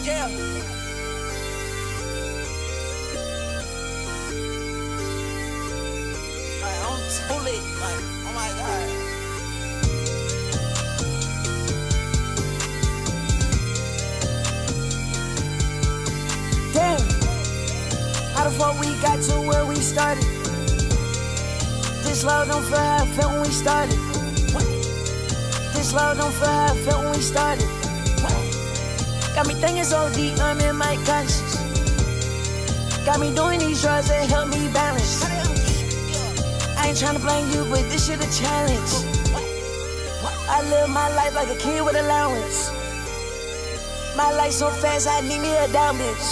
Like, I'm too lit. Like, oh my god. Damn. How the fuck we got to where we started? This love don't feel how I felt when we started. This love don't feel how I felt when we started. Got me thinking so deep, I'm in my conscience. Got me doing these drugs that help me balance. I ain't tryna blame you, but this shit a challenge. I live my life like a kid with allowance. My life so fast, I need me a down bitch.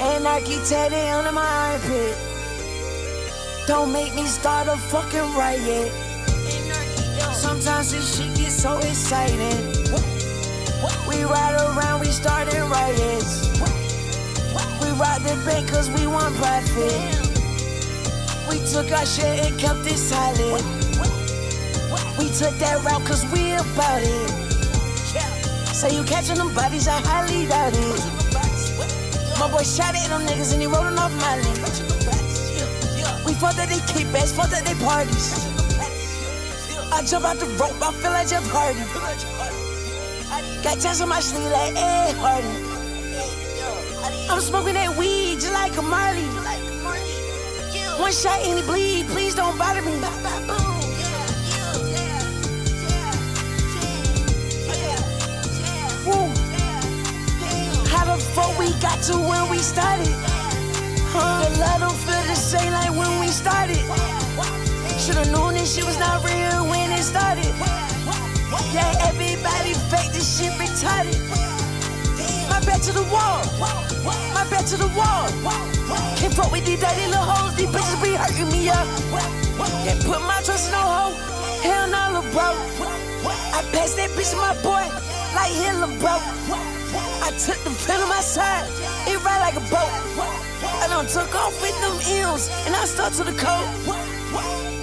Anarchy tatted under my armpit. Don't make me start a fucking riot. Sometimes this shit gets so exciting. We ride around, we started riots. We robbed the bank cause we want profit. We took our shit and kept it silent. We took that route cause we about it. Say you catching them bodies, I highly doubt it. My boy shot at them niggas and he rolling off my lane. We fuck that they kickbacks, fuck that they parties. I jump out the rope, I feel like Jeff Hardy. Got on my sleeve like Ed Hardy. I'm smoking that weed just like a Marley. One shot and it bleed, please don't bother me. Woo. How the fuck we got to where we started? Huh? The love don't feel the same like when we started. Should've known this shit was not real when it started. Yeah, everybody fake this shit retarded. My back to the wall. My back to the wall. Can't fuck with these dirty little hoes. These bitches be hurting me up. Can't put my trust in no hoe. Hell no, little bro. I passed that bitch to my boy like Hitler, bro. I took the pen on my side. It ride like a boat. And I took off with them M's and I stuck to the code.